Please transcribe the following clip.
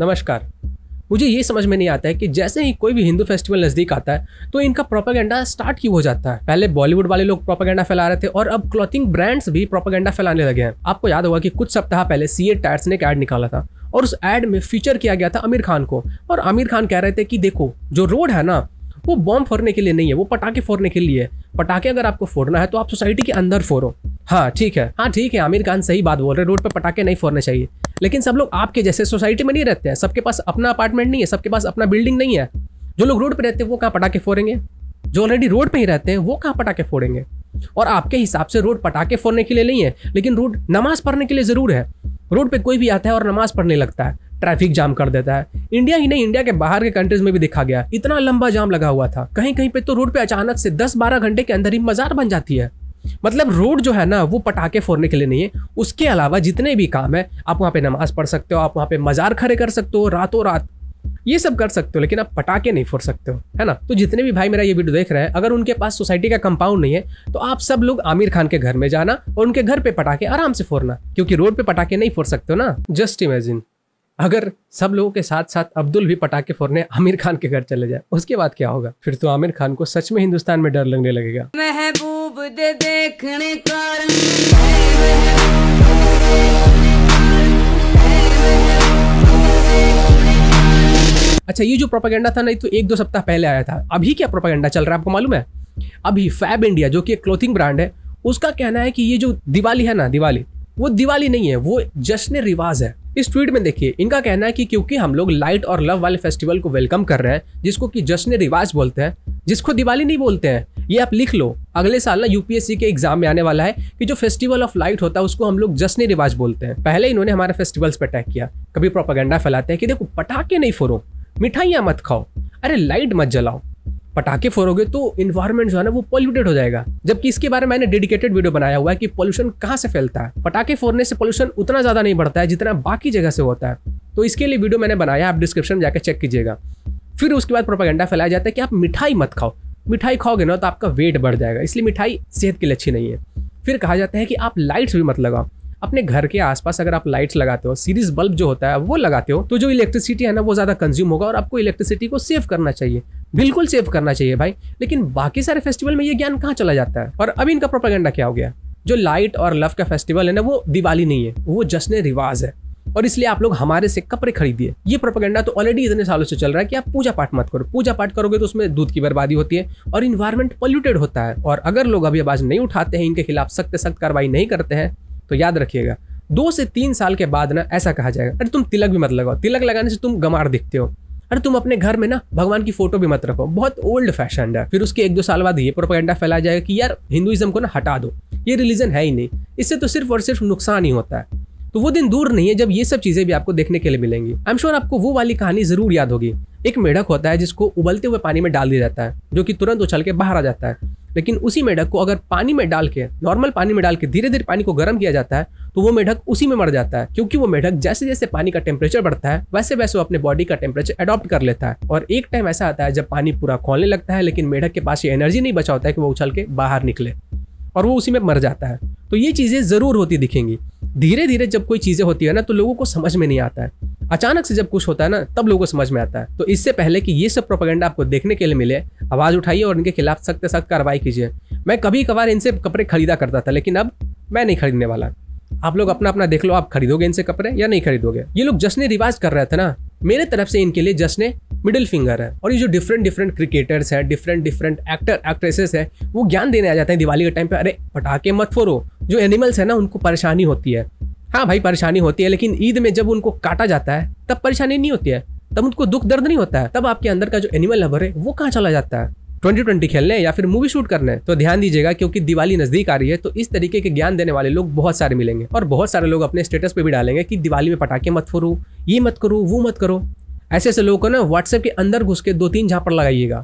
नमस्कार। मुझे ये समझ में नहीं आता है कि जैसे ही कोई भी हिंदू फेस्टिवल नज़दीक आता है तो इनका प्रोपागेंडा स्टार्ट क्यों हो जाता है? पहले बॉलीवुड वाले लोग प्रोपागेंडा फैला रहे थे और अब क्लॉथिंग ब्रांड्स भी प्रोपागेंडा फैलाने लगे हैं। आपको याद होगा कि कुछ सप्ताह पहले सी ए टायर्स ने एक ऐड निकाला था और उस एड में फीचर किया गया था आमिर खान को। और आमिर खान कह रहे थे कि देखो, जो रोड है ना, वो बॉम्ब फोड़ने के लिए नहीं है, वो पटाखे फोड़ने के लिए पटाखे अगर आपको फोड़ना है तो आप सोसाइटी के अंदर फोड़ो। हाँ ठीक है। हाँ ठीक है, आमिर खान सही बात बोल रहे हैं रोड पर पटाखे नहीं फोड़ने चाहिए। लेकिन सब लोग आपके जैसे सोसाइटी में नहीं रहते हैं। सबके पास अपना अपार्टमेंट नहीं है, सबके पास अपना बिल्डिंग नहीं है। जो लोग रोड पर रहते हैं, वो कहाँ पटाखे फोड़ेंगे? जो ऑलरेडी रोड पर ही रहते हैं, वो कहाँ पटाखे फोड़ेंगे? और आपके हिसाब से रोड पटाखे फोड़ने के लिए नहीं है, लेकिन रोड नमाज़ पढ़ने के लिए ज़रूर है। रोड पे कोई भी आता है और नमाज़ पढ़ने लगता है, ट्रैफ़िक जाम कर देता है। इंडिया ही नहीं, इंडिया के बाहर के कंट्रीज़ में भी देखा गया। इतना लंबा जाम लगा हुआ था। कहीं कहीं पे तो रोड पे अचानक से 10-12 घंटे के अंदर ही मजार बन जाती है। मतलब रोड जो है ना, वो पटाखे फोड़ने के लिए नहीं है। उसके अलावा जितने भी काम है, आप वहाँ पे नमाज़ पढ़ सकते हो, आप वहाँ पे मजार खड़े कर सकते हो, रातों रात, ये सब कर सकते हो, लेकिन आप पटाखे नहीं फोड़ सकते हो, है ना? तो जितने भी भाई मेरा ये वीडियो देख रहे हैं, अगर उनके पास सोसाइटी का कंपाउंड नहीं है तो आप सब लोग आमिर खान के घर में जाना और उनके घर पे पटाखे आराम से फोड़ना, क्योंकि रोड पे पटाखे नहीं फोड़ सकते हो ना। जस्ट इमेजिन अगर सब लोगों के साथ साथ अब्दुल भी पटाखे फोड़ने, आमिर खान के घर चले जाए, उसके बाद क्या होगा? फिर तो आमिर खान को सच में हिंदुस्तान में डर लगने लगेगा। महबूब दे देखने कारण अच्छा ये जो प्रोपागेंडा था ना तो एक दो सप्ताह पहले आया था। अभी क्या प्रोपागेंडा चल रहा है, आपको मालूम है? अभी फैब इंडिया जो कि एक क्लोथिंग ब्रांड है, उसका कहना है कि ये जो दिवाली है ना, दिवाली, वो दिवाली नहीं है, वो जश्न रिवाज है। इस ट्वीट में देखिए, इनका कहना है कि क्योंकि हम लोग लाइट और लव वाले फेस्टिवल को वेलकम कर रहे हैं, जिसको कि जश्न रिवाज बोलते हैं, जिसको दिवाली नहीं बोलते हैं, ये आप लिख लो। अगले साल ना यूपीएससी के एग्ज़ाम में आने वाला है कि जो फेस्टिवल ऑफ़ लाइट होता है, उसको हम लोग जश्न रिवाज बोलते हैं। पहले इन्होंने हमारे फेस्टिवल्स पर अटैक किया। कभी प्रोपागेंडा फैलाते हैं कि देखो, पटाखे नहीं फोड़ो, मिठाइयाँ मत खाओ, अरे लाइट मत जलाओ। पटाखे फोड़ोगे तो इन्वायरमेंट जो है ना, वो पॉल्यूटेड हो जाएगा। जबकि इसके बारे में मैंने डेडिकेटेड वीडियो बनाया हुआ है कि पोल्यूशन कहाँ से फैलता है। पटाखे फोड़ने से पोल्यूशन उतना ज़्यादा नहीं बढ़ता है जितना बाकी जगह से होता है। तो इसके लिए वीडियो मैंने बनाया, आप डिस्क्रिप्शन में जाकर चेक कीजिएगा। फिर उसके बाद प्रोपागेंडा फैलाया जाता है कि आप मिठाई मत खाओ। मिठाई खाओगे ना तो आपका वेट बढ़ जाएगा। इसलिए मिठाई सेहत के लिए अच्छी नहीं है। फिर कहा जाता है कि आप लाइट्स भी मत लगाओ। अपने घर के आसपास अगर आप लाइट्स लगाते हो सीरीज़ बल्ब जो होता है, वो लगाते हो तो जो इलेक्ट्रिसिटी है ना, वो ज़्यादा कंज्यूम होगा और आपको इलेक्ट्रिसिटी को सेव करना चाहिए। बिल्कुल सेव करना चाहिए भाई। लेकिन बाकी सारे फेस्टिवल में ये ज्ञान कहाँ चला जाता है? और अभी इनका प्रोपागेंडा क्या हो गया? जो लाइट और लव का फेस्टिवल है ना, वो दिवाली नहीं है। वो जश्न रिवाज है। और इसलिए आप लोग हमारे से कपड़े खरीदिए। ये प्रोपागेंडा तो ऑलरेडी इतने सालों से चल रहा है कि आप पूजा पाठ मत करो। पूजा पाठ करोगे तो उसमें दूध की बर्बादी होती है और इन्वायरमेंट पोल्यूटेड होता है। और अगर लोग अभी आवाज़ नहीं उठाते हैं, इनके खिलाफ सख्त सख्त कार्रवाई नहीं करते हैं तो याद रखिएगा, दो से तीन साल के बाद ना ऐसा कहा जाएगा, अरे तुम तिलक भी मत लगाओ। तिलक लगाने से तुम गमार दिखते हो। अरे तुम अपने घर में ना भगवान की फ़ोटो भी मत रखो। बहुत ओल्ड फ़ैशन है। फिर उसके एक दो साल बाद ये प्रोपागेंडा फैलाया जाएगा कि यार हिंदुइज्म को ना हटा दो। ये रिलीजन है ही नहीं। इससे तो सिर्फ़ और सिर्फ़ नुकसान ही होता है। तो वो दिन दूर नहीं है जब ये सब चीज़ें भी आपको देखने के लिए मिलेंगी। आई एम श्योर आपको वो वाली कहानी ज़रूर याद होगी। एक मेढक होता है जिसको उबलते हुए पानी में डाल दिया जाता है, जो कि तुरंत उछल के बाहर आ जाता है। लेकिन उसी मेढक को अगर पानी में डाल के नॉर्मल पानी में डाल के धीरे धीरे पानी को गर्म किया जाता है तो वो मेढक उसी में मर जाता है, क्योंकि वो मेढक जैसे जैसे पानी का टेम्परेचर बढ़ता है, वैसे वैसे वो अपने बॉडी का टेम्परेचर अडॉप्ट कर लेता है। और एक टाइम ऐसा आता है जब पानी पूरा खोलने लगता है, लेकिन मेढक के पास ये एनर्जी नहीं बचा होता है कि वो उछल के बाहर निकले और वो उसी में मर जाता है। तो ये चीज़ें ज़रूर होती दिखेंगी। धीरे धीरे जब कोई चीज़ें होती है ना तो लोगों को समझ में नहीं आता है। अचानक से जब कुछ होता है ना, तब लोगों को समझ में आता है। तो इससे पहले कि ये सब प्रोपागेंडा आपको देखने के लिए मिले, आवाज़ उठाइए और इनके खिलाफ सख्त सख्त कार्रवाई कीजिए। मैं कभी कभार इनसे कपड़े खरीदा करता था, लेकिन अब मैं नहीं खरीदने वाला। आप लोग अपना अपना देख लो, आप खरीदोगे इनसे कपड़े या नहीं खरीदोगे? ये लोग जश्न रिवाज कर रहे थे ना, मेरे तरफ़ से इनके लिए जश्न मिडिल फिंगर है। और ये जो डिफरेंट डिफरेंट क्रिकेटर्स हैं डिफरेंट डिफरेंट एक्टर एक्ट्रेसेस है, वो ज्ञान देने आ जाते हैं दिवाली के टाइम पे, अरे, पटाखे मत फोड़ो जो एनिमल्स है ना, उनको परेशानी होती है। हाँ भाई, परेशानी होती है, लेकिन ईद में जब उनको काटा जाता है, तब परेशानी नहीं होती है। तब उनको दुख दर्द नहीं होता है। तब आपके अंदर का जो एनिमल लवर है, वो कहाँ चला जाता है? ट्वेंटी ट्वेंटी खेलने या फिर मूवी शूट करने? तो ध्यान दीजिएगा, क्योंकि दिवाली नज़दीक आ रही है तो इस तरीके के ज्ञान देने वाले लोग बहुत सारे मिलेंगे। और बहुत सारे लोग अपने स्टेटस पे भी डालेंगे कि दिवाली में पटाखे मत फोड़ो, ये मत करो, वो मत करो। ऐसे ऐसे लोगों को ना व्हाट्सएप के अंदर घुस के दो तीन झापड़ लगाइएगा।